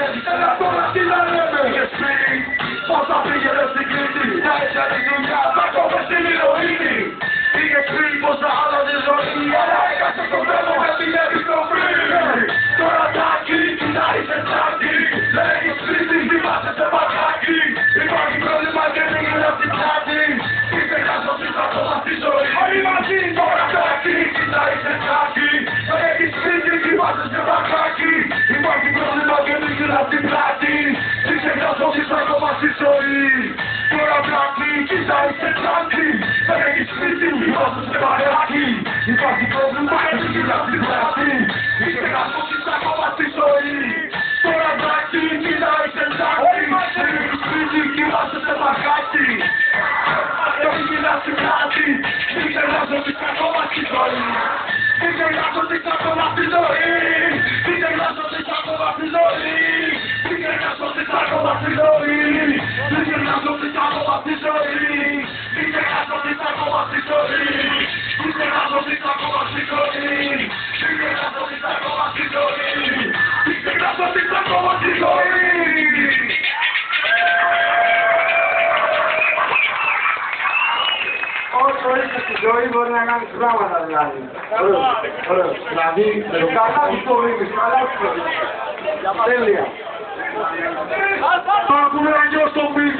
Tá Olha, Πάρε αρχή, υπάρχει πρόβλημα την ακόμα τη ζωή Τώρα εντάξει, μήνα είσαι σε μαγάκι Έγινα στην πλάτη, ακόμα ζωή Είτε γράφω στις ζωή Είτε γράφω στις ακόμα ζωή ζωή φορές στη ζωή μπορεί να κάνεις πράγματα δηλαδή. Ωραίος, ωραίος. Δηλαδή, καθάσεις το ρίμις, αλλάξεις το ρίμις. Τέλεια. Θα πούμε να γιος το πίσω.